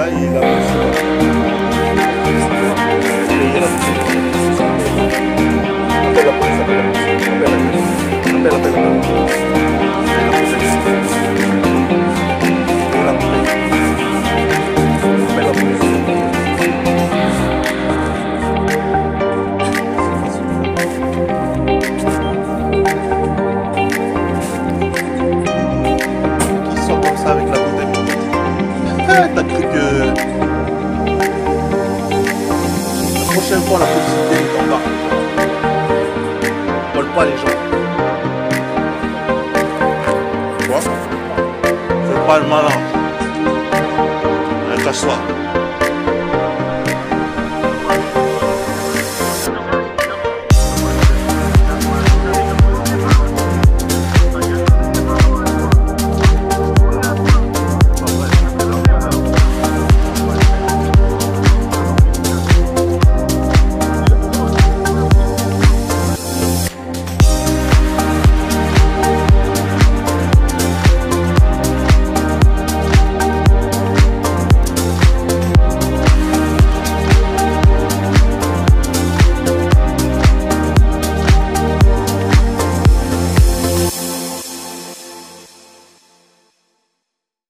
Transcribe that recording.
Daí. T'as cru que la prochaine fois la publicité ne tombe pas. Vole pas les gens. Tu vois Fais pas le malin. Cache-toi.